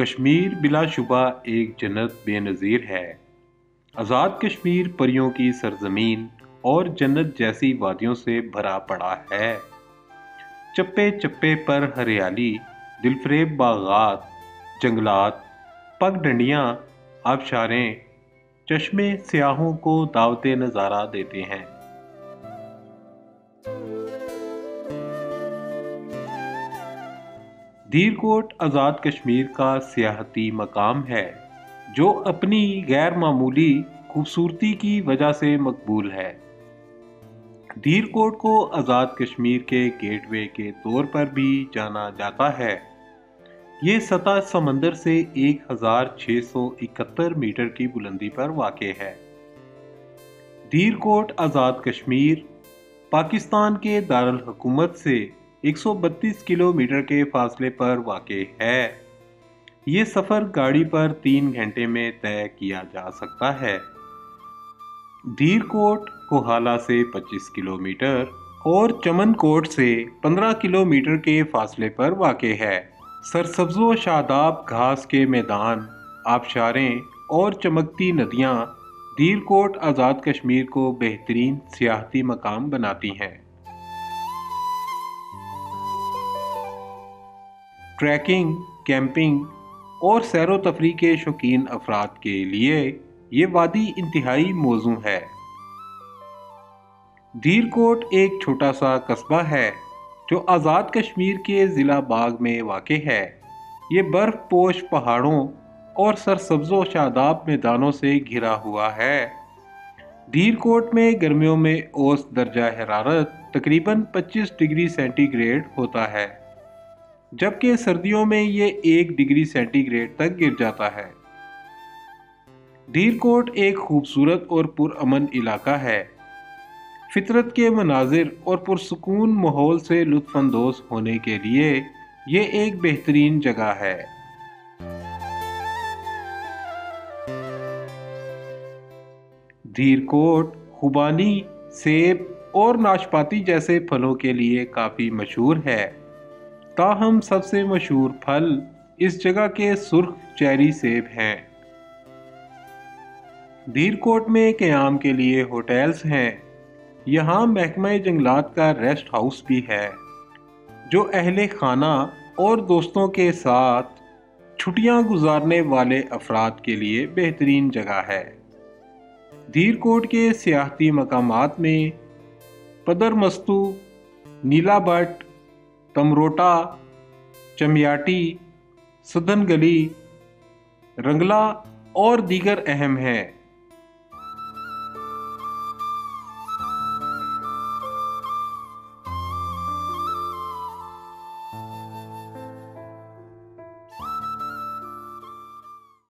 कश्मीर बिलाशुबा एक जन्नत बेनज़ीर है। आज़ाद कश्मीर परियों की सरजमीन और जन्नत जैसी वादियों से भरा पड़ा है। चप्पे चप्पे पर हरियाली, दिलफरेब बागात, जंगलात पगडंडियाँ आबशारें, चश्मे सियाहों को दावत नज़ारा देते हैं। धीरकोट आज़ाद कश्मीर का सियाहती मकाम है, जो अपनी गैर मामूली खूबसूरती की वजह से मकबूल है। धीरकोट को आज़ाद कश्मीर के गेटवे के तौर पर भी जाना जाता है। ये सतह समंदर से 1671 मीटर की बुलंदी पर वाक़ है। धीरकोट आज़ाद कश्मीर पाकिस्तान के दारुल हुकूमत से 132 किलोमीटर के फासले पर वाक़ है। ये सफ़र गाड़ी पर तीन घंटे में तय किया जा सकता है। धीरकोट, कोहाला से 25 किलोमीटर और चमनकोट से 15 किलोमीटर के फासले पर वाक़ है। सरसब्जो, शादाब, घास के मैदान, आबशारें और चमकती नदियाँ धीरकोट आज़ाद कश्मीर को बेहतरीन सियाहती मकाम बनाती हैं। ट्रैकिंग, कैंपिंग और सैर तफरी के शौकीन अफराद के लिए ये वादी इंतहाई मौजू है। धीरकोट एक छोटा सा कस्बा है, जो आज़ाद कश्मीर के ज़िला बाग में वाक़ है। ये बर्फ़ पोश पहाड़ों और सरसब्जो शादाब मैदानों से घिरा हुआ है। धीरकोट में गर्मियों में औसत दर्जा हरारत तकरीबन 25 डिग्री सेंटीग्रेड होता है। जबकि सर्दियों में ये एक डिग्री सेंटीग्रेड तक गिर जाता है। धीरकोट एक खूबसूरत और पुरअमन इलाका है। फितरत के मनाजिर और पुरसकून माहौल से लुत्फानंदोज होने के लिए ये एक बेहतरीन जगह है। धीरकोट, खुबानी, सेब और नाशपाती जैसे फलों के लिए काफ़ी मशहूर है। ताहम सबसे मशहूर फल इस जगह के सुर्ख चेरी सेब हैं। धीरकोट में क्याम के लिए होटल्स हैं। यहाँ महकमा जंगलात का रेस्ट हाउस भी है, जो अहले खाना और दोस्तों के साथ छुट्टियाँ गुजारने वाले अफराद के लिए बेहतरीन जगह है। धीरकोट के सियाहती मकाम में पदर मस्तू नीला भट्ट तमरोटा चमियाटी सदन गली रंगला और दीगर अहम हैं।